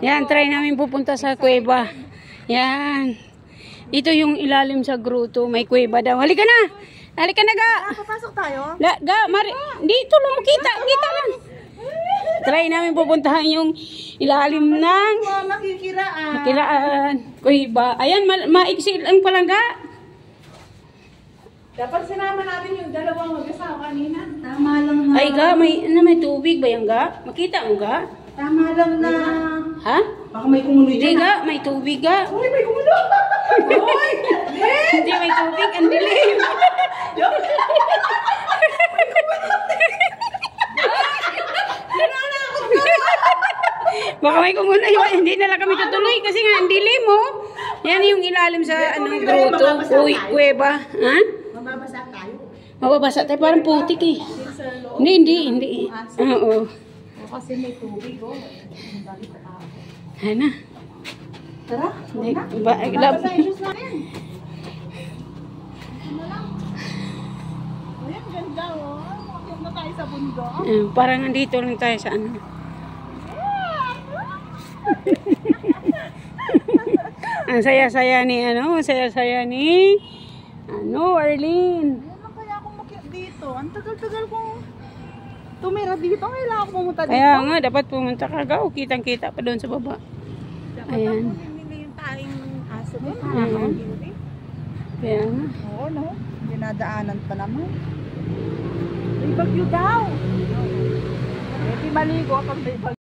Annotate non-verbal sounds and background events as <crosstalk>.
Yan, try namin pupunta sa kuweba. Yan. Ito yung ilalim sa gruto. May kuweba daw. Halika na! Halika na, ga! Papasok tayo? La, ga, mari. Dito lang, kita, kita lang. Try namin pupuntahan yung ilalim ng makikiraan. kilaan. Kuweba. Ayan, ma maiksi lang pala, ga. Dapat sinama natin yung dalawang mag-asawa kanina. Tama lang na. Ay, ga, may, ano, may tubig ba yan, ga? Makita mo, ga? Tama lang na. Ha? Baka may kumuloy Hindi, ga. May tubig, ga. Uy, may kumuloy! Uy! Hindi, may tubig. Ang dilim. Baka may kumulo. Hindi na lang kami tutuloy kasi nga ang dilim mo. Yan yung ilalim sa anong grotto. Uy, kuweba. Ha? Mababasa tayo. Mababasa tayo. Parang putik eh. Hindi, hindi, hindi. Oo. Kasi may tubig, oh. Ano? Tara. Hindi. Ba, lab, yung shoes natin. Ayan, ganda, oh. Makakit na tayo sa bundok. eh, parang nandito lang tayo sa ano. <laughs> Ang saya-saya ni ano, saya-saya ni ano, Arlene. Ano kaya ako makit dito? Ang tagal-tagal kong tumira dito. Kailangan ako pumunta dito. Kaya nga, dapat pumunta ka ga, o kitang-kita pa doon sa baba. Dapat Ayan. ako hindi yung taing aso doon. Ayan. Kaya nga. Oo, no? Dinadaanan pa naman. May bagyo daw. Di maligo pag may bagyo.